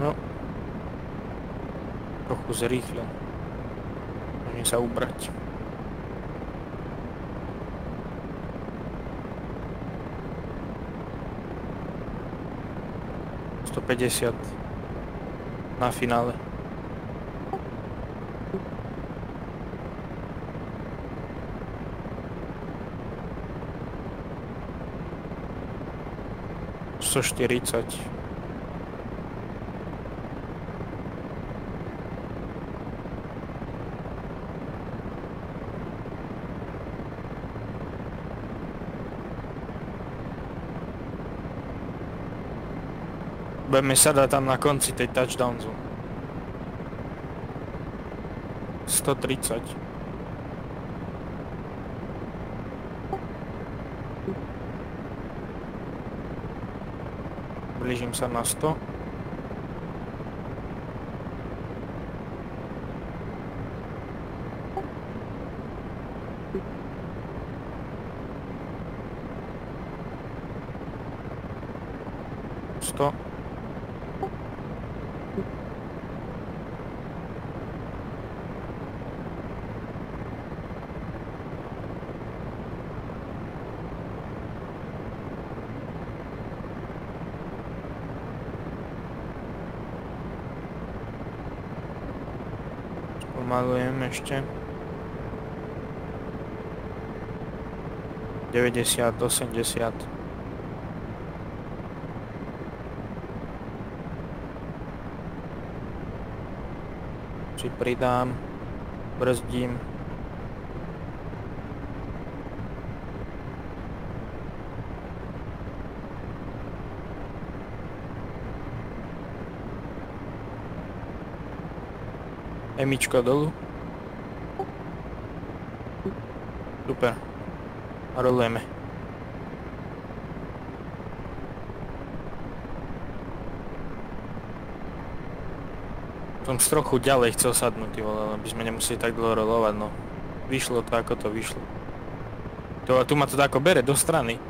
No. Trochu zrýchlil. Môžem sa ubrať. Sto päťdesiat na finále. Sto štyridsať. Budeme sadať tam na konci tej touchdown zone. 130. Blížim sa na 100. Sto. Pomalujem ešte. 90, 80. Si pridám, brzdím. Emička dolu. Super. A rolujeme. Som z trochu ďalej chcel sadnúť, vole, aby sme nemuseli tak dlho rolovať, no. Vyšlo to, ako to vyšlo. To, tu ma to tako bere do strany.